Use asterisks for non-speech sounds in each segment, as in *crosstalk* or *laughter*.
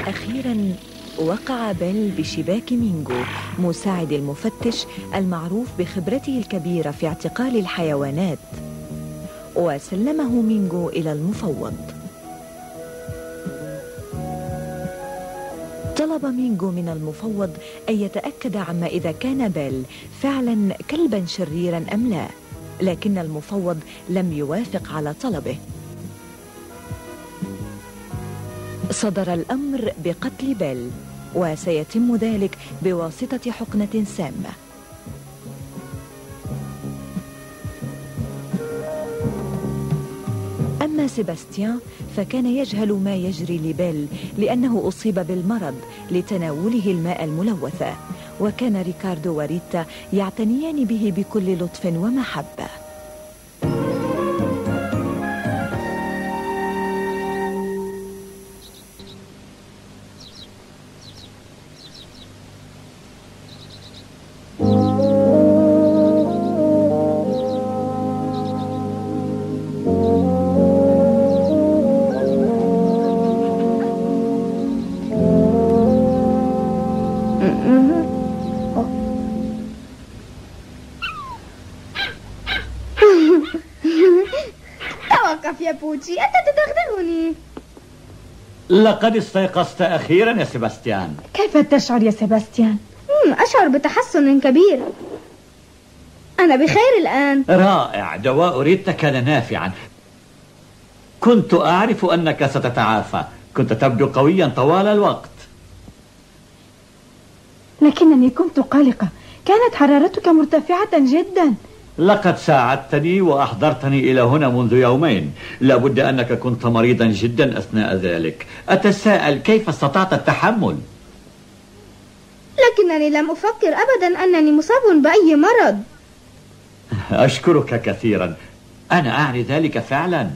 أخيرا وقع بيل بشباك مينجو مساعد المفتش المعروف بخبرته الكبيرة في اعتقال الحيوانات. وسلمه مينجو إلى المفوض. طلب مينجو من المفوض أن يتأكد عما إذا كان بيل فعلا كلبا شريرا أم لا لكن المفوض لم يوافق على طلبه. صدر الأمر بقتل بيل وسيتم ذلك بواسطة حقنة سامة. أما سيباستيان فكان يجهل ما يجري لبيل لأنه أصيب بالمرض لتناوله الماء الملوثة وكان ريكاردو وريتا يعتنيان به بكل لطف ومحبة بوتشي أنت تدغدغني. لقد استيقظت أخيرا يا سيباستيان. كيف تشعر يا سيباستيان؟ أشعر بتحسن كبير. أنا بخير الآن. رائع دواء ريتا كان نافعا كنت أعرف أنك ستتعافى. كنت تبدو قويا طوال الوقت. لكنني كنت قلقة. كانت حرارتك مرتفعة جدا. لقد ساعدتني وأحضرتني إلى هنا منذ يومين. لابد أنك كنت مريضا جدا أثناء ذلك. أتساءل كيف استطعت التحمل؟ لكنني لم أفكر أبدا أنني مصاب بأي مرض. أشكرك كثيرا. أنا أعني ذلك فعلا.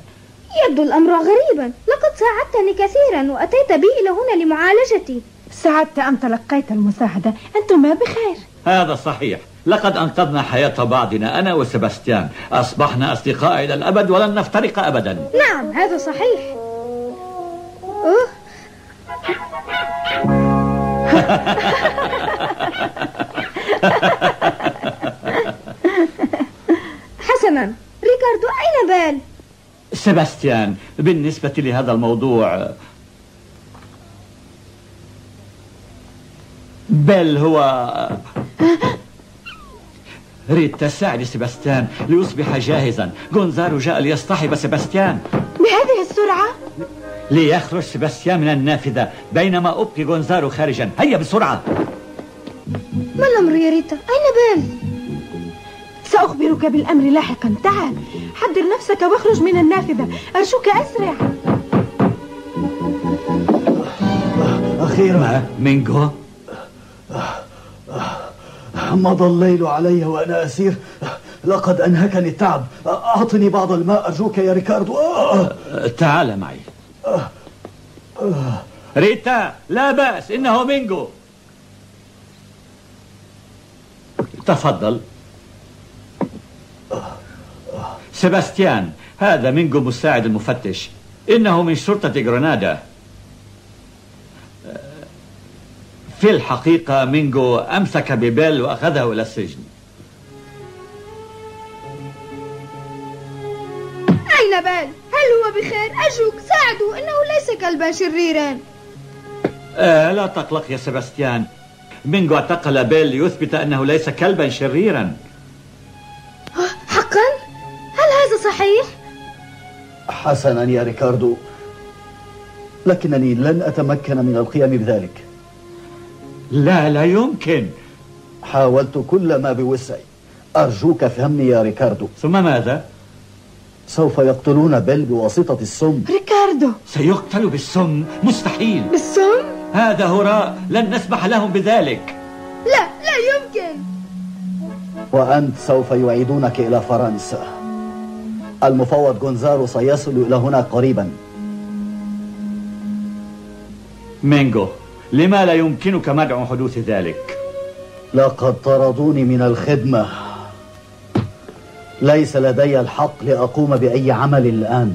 يبدو الأمر غريبا. لقد ساعدتني كثيرا وأتيت بي إلى هنا لمعالجتي. ساعدت أم تلقيت المساعدة؟ أنتما بخير. هذا صحيح. لقد أنقذنا حياة بعضنا أنا وسباستيان. أصبحنا أصدقاء إلى الأبد ولن نفترق أبدا. نعم هذا صحيح. أوه. حسنا. ريكاردو أين بيل؟ سباستيان بالنسبة لهذا الموضوع بل هو ريتا ساعد سيباستيان ليصبح جاهزا. غونزارو جاء ليصطحب سيباستيان بهذه السرعة؟ ليخرج سيباستيان من النافذة بينما أبقي غونزارو خارجا. هيا بسرعة. ما الأمر يا ريتا؟ أين بيل؟ سأخبرك بالأمر لاحقا. تعال حضر نفسك واخرج من النافذة. أرجوك أسرع. أخيرا مينغو. مضى الليل علي وأنا أسير. لقد أنهكني التعب. أعطني بعض الماء. أرجوك يا ريكاردو. تعال معي. ريتا لا بأس. إنه مينجو. تفضل. سيباستيان هذا مينجو مساعد المفتش إنه من شرطة غرنادا في الحقيقة مينجو أمسك ببيل وأخذه إلى السجن أين بيل؟ هل هو بخير؟ أرجوك ساعده إنه ليس كلبا شريرا آه لا تقلق يا سباستيان مينجو اعتقل بيل ليثبت أنه ليس كلبا شريرا حقا؟ هل هذا صحيح؟ حسنا يا ريكاردو لكنني لن أتمكن من القيام بذلك لا لا يمكن. حاولت كل ما بوسعي. أرجوك فهمني يا ريكاردو. ثم ماذا؟ سوف يقتلون بيل بواسطة السم. ريكاردو! سيقتل بالسم؟ مستحيل. بالسم؟ هذا هراء لن نسمح لهم بذلك. لا لا يمكن! وأنت سوف يعيدونك إلى فرنسا. المفوض غونزارو سيصل إلى هنا قريبا. مينغو. لما لا يمكنك منع حدوث ذلك؟ لقد طردوني من الخدمة. ليس لدي الحق لأقوم بأي عمل الآن.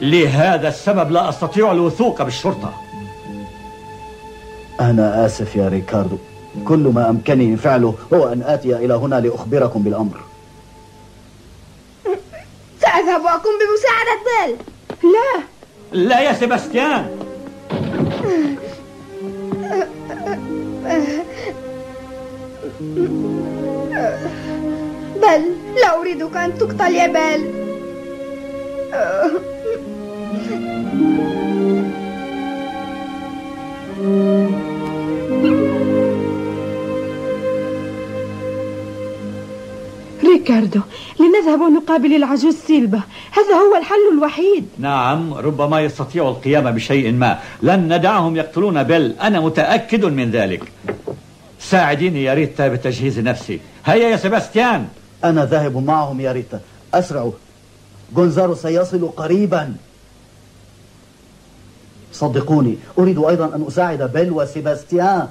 لهذا السبب لا أستطيع الوثوق بالشرطة. أنا آسف يا ريكاردو. كل ما أمكنني فعله هو أن آتي إلى هنا لأخبركم بالأمر. سأذهب وأقوم بمساعدة بيل لا! لا يا سيباستيان! *laughs* بل لا أريدك أن تقتل يا بل ريكاردو لنذهب ونقابل العجوز سيلبا. هذا هو الحل الوحيد. نعم ربما يستطيع القيام بشيء ما. لن ندعهم يقتلون بيل أنا متأكد من ذلك. ساعديني يا ريتا بتجهيز نفسي. هيا يا سيباستيان أنا ذاهب معهم يا ريتا. أسرعوا جونزارو سيصل قريبا. صدقوني أريد أيضا أن أساعد بيل وسيباستيان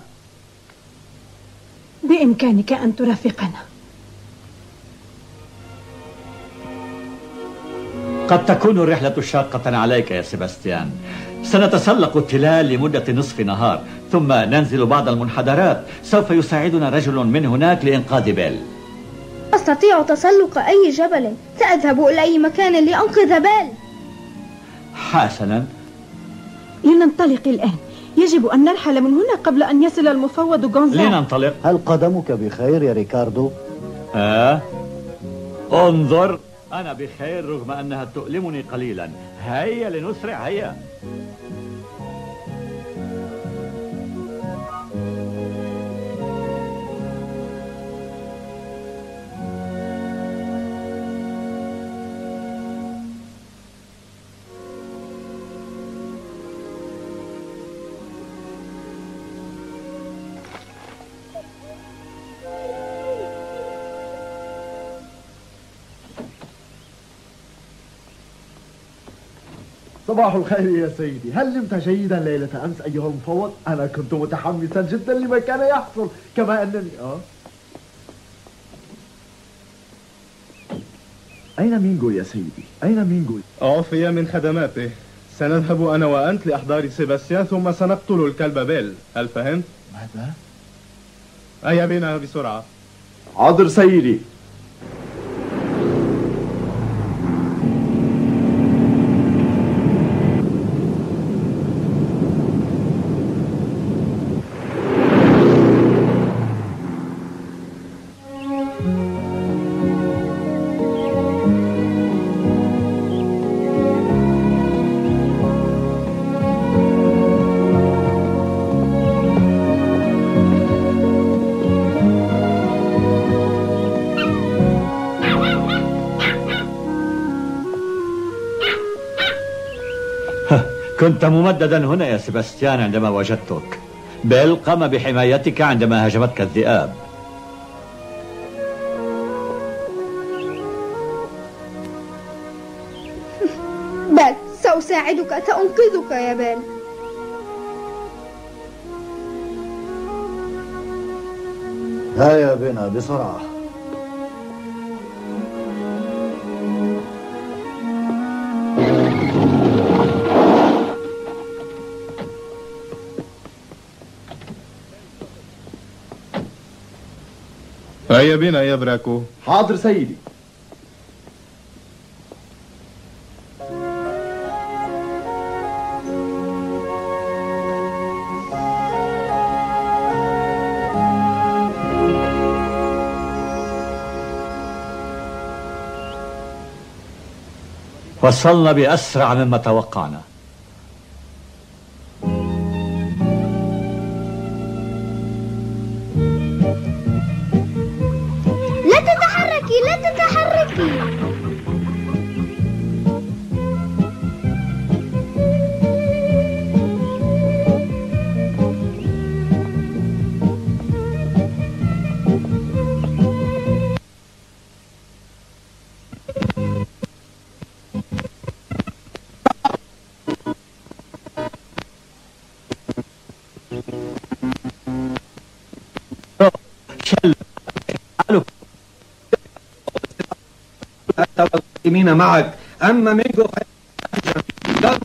بإمكانك أن ترافقنا. قد تكون الرحلة شاقة عليك يا سيباستيان سنتسلق التلال لمدة نصف نهار. ثم ننزل بعض المنحدرات. سوف يساعدنا رجل من هناك لإنقاذ بيل. أستطيع تسلق أي جبل. سأذهب إلى أي مكان لأنقذ بيل. حسنا. لننطلق الآن. يجب أن نرحل من هنا قبل أن يصل المفوض غونزالو لننطلق. هل قدمك بخير يا ريكاردو؟ آه. انظر أنا بخير رغم أنها تؤلمني قليلا. هيا لنسرع هيا. صباح الخير يا سيدي هل نمت جيدا ليلة أمس أيها المفوض؟ أنا كنت متحمسا جدا لما كان يحصل كما أنني آه أين مينغو يا سيدي؟ أين مينغو؟ أعفي من خدماته سنذهب أنا وأنت لإحضار سيباستيان ثم سنقتل الكلب بيل هل فهمت؟ ماذا؟ هيا بنا بسرعة حاضر سيدي كنت ممددا هنا يا سيباستيان عندما وجدتك. بيل قام بحمايتك عندما هجمتك الذئاب. *laughs* بل سأساعدك سأنقذك يا بيل هيا بنا بسرعة. هيا بنا يا براكو. حاضر سيدي. وصلنا بأسرع مما توقعنا. المسلمين معك. أما مينجو فيحتاج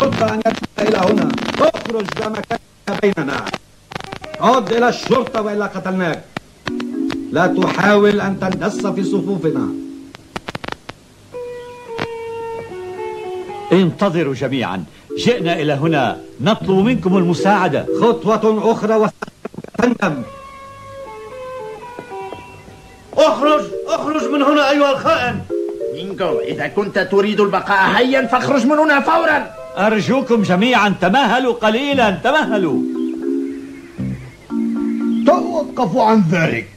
أحب أن يأتي إلى هنا. اخرج لا مكان بيننا. عد إلى الشرطة وإلا قتلناك. لا تحاول أن تندس في صفوفنا. انتظروا جميعا. جئنا إلى هنا. نطلب منكم المساعدة. خطوة أخرى وستندم مينغو إذا كنت تريد البقاء حيا فاخرج من هنا فورا. أرجوكم جميعا تمهلوا قليلا تمهلوا. توقفوا عن ذلك.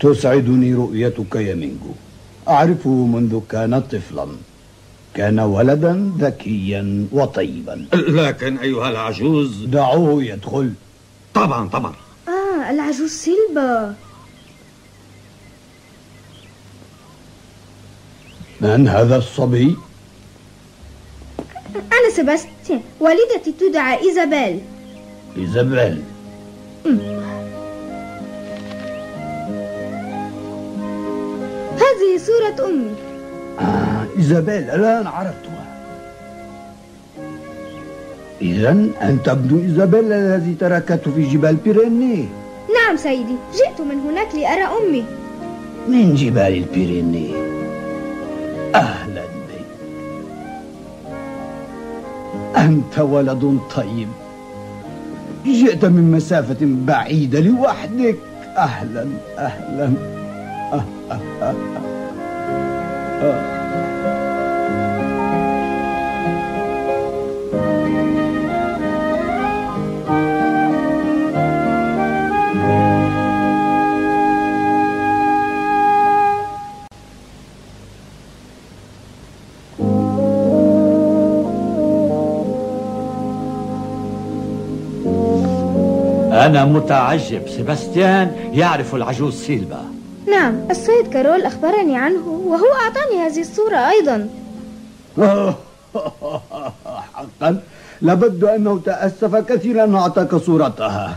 تسعدني رؤيتك يا مينجو أعرفه منذ كان طفلا. كان ولدا ذكيا وطيبا. لكن أيها العجوز. دعوه يدخل. طبعا طبعا. آه العجوز سيلبا. من هذا الصبي؟ أنا سيباستيان والدتي تدعى إيزابيل. إيزابيل. هذه صورة أمي. إيزابيل الآن عرفتها. إذا أنت ابن إيزابيل الذي تركته في جبال بيريني. نعم سيدي جئت من هناك لأرى أمي. من جبال البيريني أهلا بك. أنت ولد طيب. جئت من مسافة بعيدة لوحدك. أهلا أهلا أه أه أه أه. أنا متعجب. سيباستيان يعرف العجوز سيلبا نعم السيد كارول أخبرني عنه وهو أعطاني هذه الصورة أيضا. *laughs* حقا. لابد أنه تأسف كثيرا أنه أعطاك صورتها.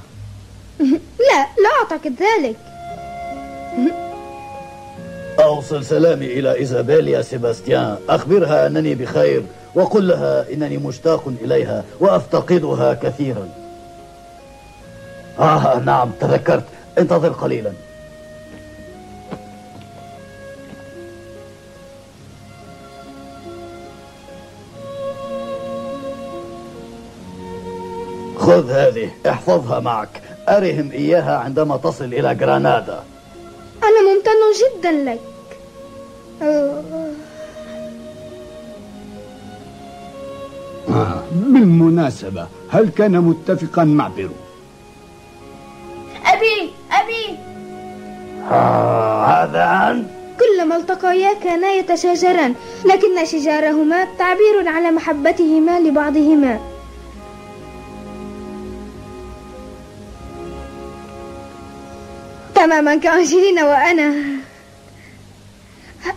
*laughs* لا لا أعتقد ذلك. *laughs* أوصل سلامي إلى إيزابيل يا سيباستيان. أخبرها أنني بخير وقل لها إنني مشتاق إليها وأفتقدها كثيرا. آه نعم تذكرت. انتظر قليلا. خذ هذه احفظها معك. أرهم إياها عندما تصل إلى غرانادا. أنا ممتن جدا لك. آه. بالمناسبة هل كان متفقا مع بيرو؟ أبي أبي. آه هذا أنت كلما التقيا كانا يتشاجران لكن شجارهما تعبير على محبتهما لبعضهما. تماما كأنجلينا وأنا.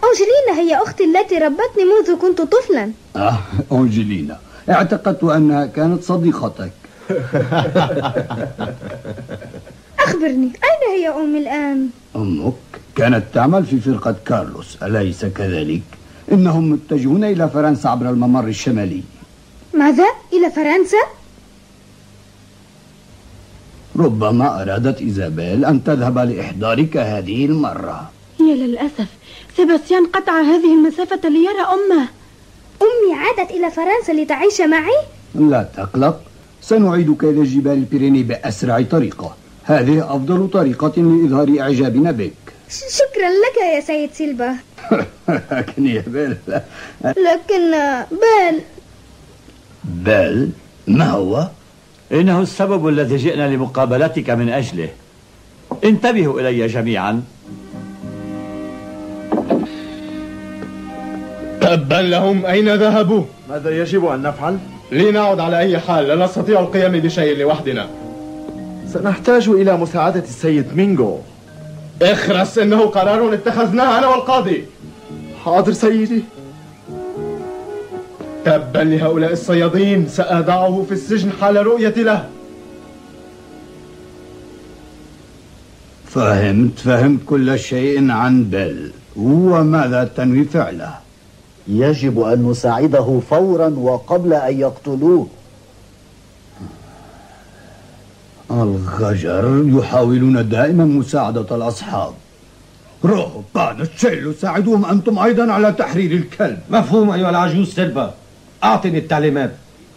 أنجلينا هي أختي التي ربتني منذ كنت طفلا. آه أنجلينا. اعتقدت أنها كانت صديقتك. *laughs* أخبرني أين هي أمي الآن؟ أمك كانت تعمل في فرقة كارلوس أليس كذلك؟ إنهم متجهون إلى فرنسا عبر الممر الشمالي ماذا؟ إلى فرنسا؟ ربما أرادت إيزابيل أن تذهب لإحضارك هذه المرة يا للأسف سيباستيان قطع هذه المسافة ليرى أمه أمي عادت إلى فرنسا لتعيش معي؟ لا تقلق سنعيدك إلى جبال البيريني بأسرع طريقة هذه أفضل طريقة لإظهار إعجابنا بك. شكرا لك يا سيد سيلبا *laughs* لكن يا بيل لكن بيل بيل ما هو؟ إنه السبب الذي جئنا لمقابلتك من أجله. انتبهوا إلي جميعا. تبا لهم. أين ذهبوا؟ ماذا يجب أن نفعل؟ لنعد على أي حال. لا نستطيع القيام بشيء لوحدنا. سنحتاج إلى مساعدة السيد مينغو. اخرس إنه قرار اتخذناه أنا والقاضي. حاضر سيدي. تبا لهؤلاء الصيادين سأضعه في السجن حال رؤيتي له. فهمت فهمت كل شيء عن بيل. وماذا تنوي فعله؟ يجب أن نساعده فورا وقبل أن يقتلوه. الغجر يحاولون دائما مساعدة الأصحاب. روحوا بان تشيلوا ساعدوهم أنتم أيضا على تحرير الكلب. مفهوم أيها العجوز سيلفا. أعطني التعليمات.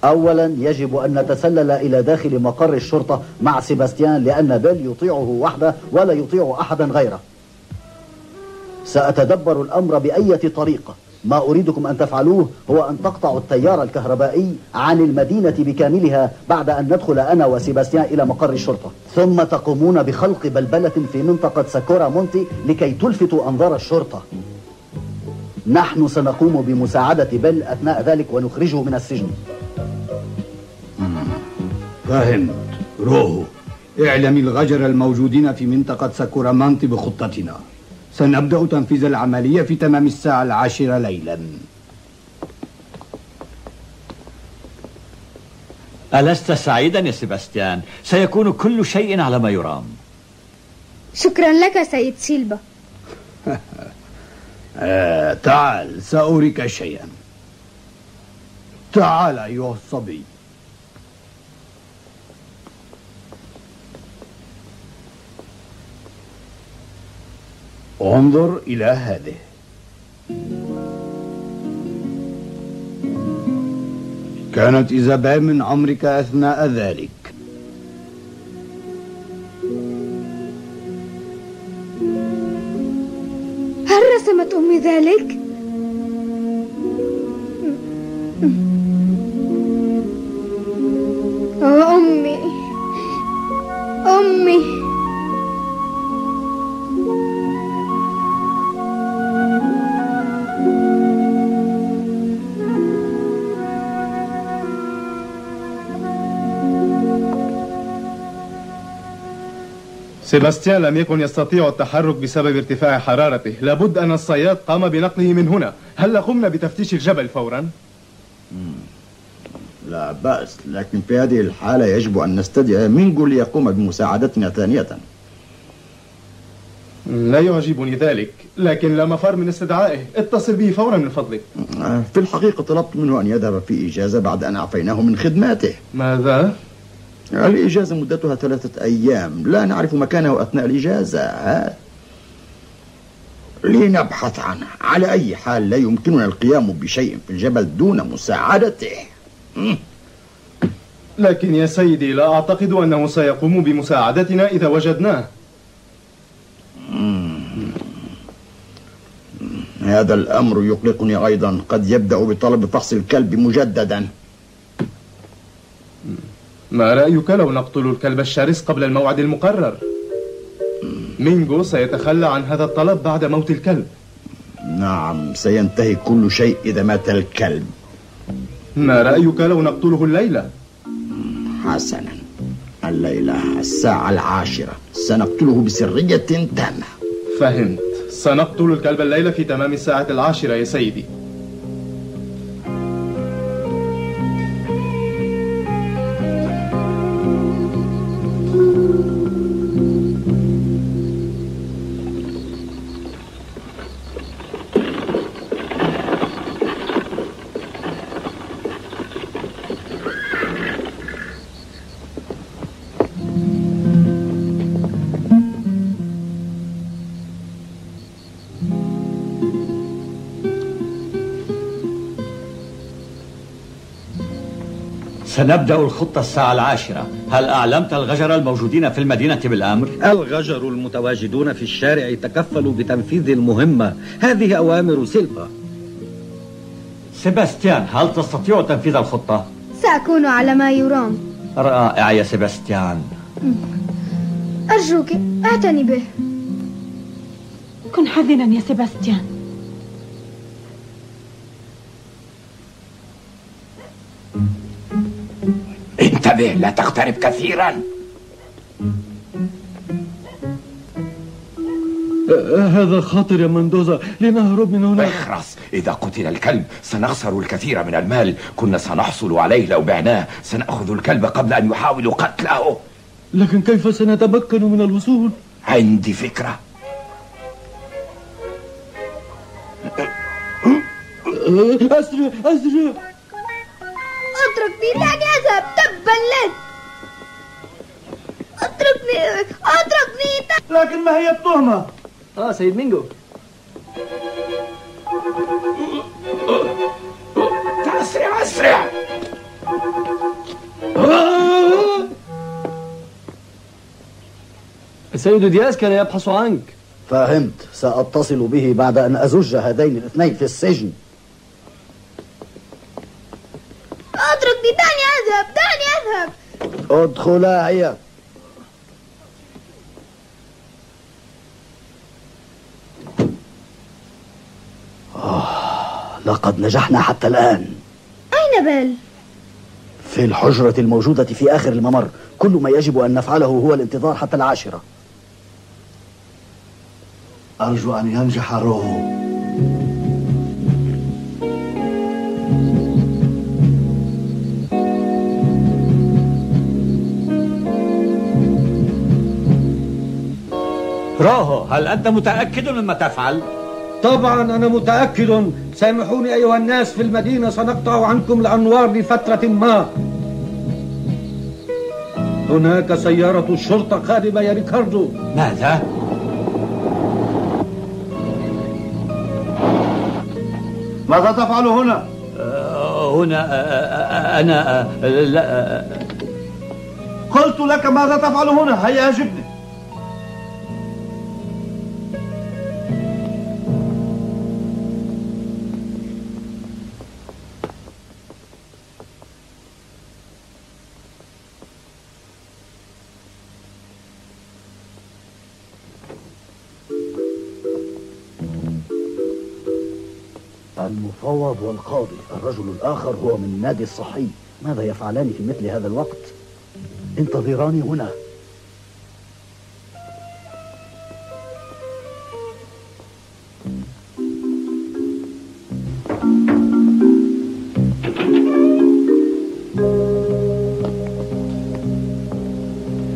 أولا يجب أن نتسلل إلى داخل مقر الشرطة مع سيباستيان لأن بيل يطيعه وحده ولا يطيع أحدا غيره. سأتدبر الأمر بأية طريقة. ما أريدكم أن تفعلوه هو أن تقطعوا التيار الكهربائي عن المدينة بكاملها بعد أن ندخل أنا وسيباستيان إلى مقر الشرطة. ثم تقومون بخلق بلبلة في منطقة ساكورا مونتي لكي تلفتوا أنظار الشرطة. نحن سنقوم بمساعدة بيل أثناء ذلك ونخرجه من السجن. فهمت. روحوا اعلمي الغجر الموجودين في منطقة ساكورامانتي بخطتنا. سنبدأ تنفيذ العملية في تمام الساعة العاشرة ليلا. ألست سعيدا يا سيباستيان؟ سيكون كل شيء على ما يرام. شكرا لك سيد سيلبا *laughs* آه تعال سأريك شيئا. تعال أيها الصبي. انظر إلى هذه. كانت إيزابيل من عمرك أثناء ذلك. هل رسمت أمي ذلك؟ أمي أمي. سيباستيان لم يكن يستطيع التحرك بسبب ارتفاع حرارته. لابد أن الصياد قام بنقله من هنا. هل قمنا بتفتيش الجبل فورا؟ لا بأس لكن في هذه الحالة يجب أن نستدعي مينغو ليقوم بمساعدتنا ثانية. لا يعجبني ذلك لكن لا مفر من استدعائه. اتصل به فورا من فضلك. في الحقيقة طلبت منه أن يذهب في إجازة بعد أن أعفيناه من خدماته. ماذا؟ الإجازة مدتها ثلاثة أيام. لا نعرف مكانه أثناء الإجازة. ها؟ لنبحث عنه. على أي حال لا يمكننا القيام بشيء في الجبل دون مساعدته. لكن يا سيدي لا أعتقد أنه سيقوم بمساعدتنا إذا وجدناه. هذا الأمر يقلقني أيضا. قد يبدأ بطلب فحص الكلب مجددا. ما رأيك لو نقتل الكلب الشرس قبل الموعد المقرر؟ مينغو سيتخلى عن هذا الطلب بعد موت الكلب. نعم سينتهي كل شيء إذا مات الكلب. ما رأيك لو نقتله الليلة؟ حسنا الليلة الساعة العاشرة. سنقتله بسرية تامة. فهمت. سنقتل الكلب الليلة في تمام الساعة العاشرة يا سيدي. سنبدأ الخطة الساعة العاشرة. هل أعلمت الغجر الموجودين في المدينة بالأمر؟ الغجر المتواجدون في الشارع تكفلوا بتنفيذ المهمة. هذه أوامر سيلفا سيباستيان هل تستطيع تنفيذ الخطة؟ سأكون على ما يرام. رائع يا سيباستيان أرجوك اعتني به. كن حذرا يا سيباستيان انتبه لا تقترب كثيرا. هذا خاطر يا مندوزا لنهرب من هنا اخرس إذا قتل الكلب سنخسر الكثير من المال. كنا سنحصل عليه لو بعناه. سنأخذ الكلب قبل أن يحاولوا قتله. لكن كيف سنتمكن من الوصول؟ عندي فكرة. أسرع أسرع. اتركني دعني اذهب لك أتركني أتركني. لكن ما هي التهمة؟ آه سيد مينجو. أسرع أسرع السيد دياز كان يبحث عنك. فهمت. سأتصل به بعد أن أزج هذين الاثنين في السجن اتركني دعني اذهب دعني اذهب ادخلا هيا آه لقد نجحنا حتى الآن. أين بال في الحجرة الموجودة في آخر الممر. كل ما يجب أن نفعله هو الانتظار حتى العاشرة. أرجو أن ينجح روحه روهو هل أنت متأكد مما تفعل؟ طبعا أنا متأكد. سامحوني أيها الناس في المدينة سنقطع عنكم الأنوار لفترة ما. هناك سيارة الشرطة قادمة يا ريكاردو. ماذا؟ ماذا تفعل هنا؟ هنا آه، أنا آه، لا آه، قلت لك ماذا تفعل هنا. هيا أجبني. المفوض والقاضي. الرجل الآخر هو من النادي الصحي ماذا يفعلان في مثل هذا الوقت؟ انتظراني هنا.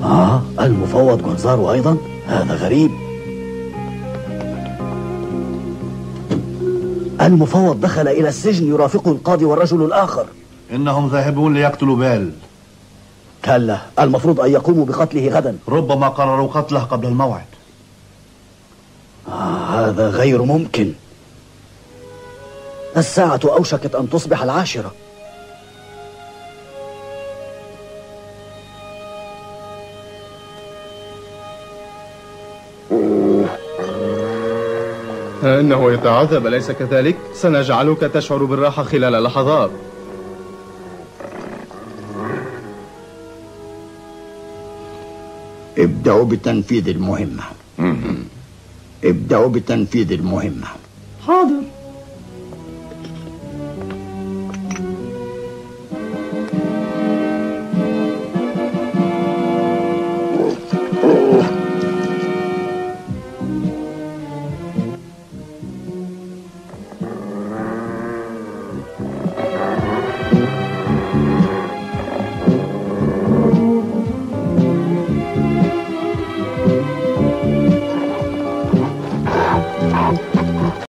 آه المفوض جونزارو أيضا؟ هذا غريب. المفوض دخل إلى السجن يرافقه القاضي والرجل الآخر. إنهم ذاهبون ليقتلوا بال. كلا المفروض أن يقوموا بقتله غدا. ربما قرروا قتله قبل الموعد. آه هذا غير ممكن. الساعة أوشكت أن تصبح العاشرة. إنه يتعذب أليس كذلك؟ سنجعلك تشعر بالراحة خلال لحظات. ابدأوا بتنفيذ المهمة. ابدأوا بتنفيذ المهمة. حاضر.